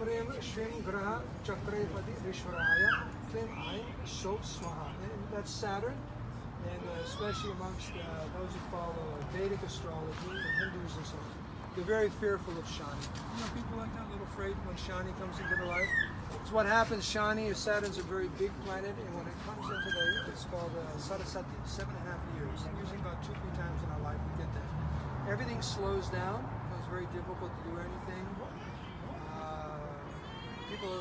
Hrim Shrim Graha Chakrepati Vishwaraya Klim So Swaha. That's Saturn. And uh, especially amongst uh, those who follow Vedic astrology and Hindus and so on, they're very fearful of Shani. You know, people like that, a little afraid when Shani comes into their life. So what happens, Shani is Saturn's a very big planet, and when it comes into the, earth, it's called uh, Sade Sati, seven and a half years. Usually about two, three times in our life we get that. Everything slows down. It's very difficult to do anything. Uh, people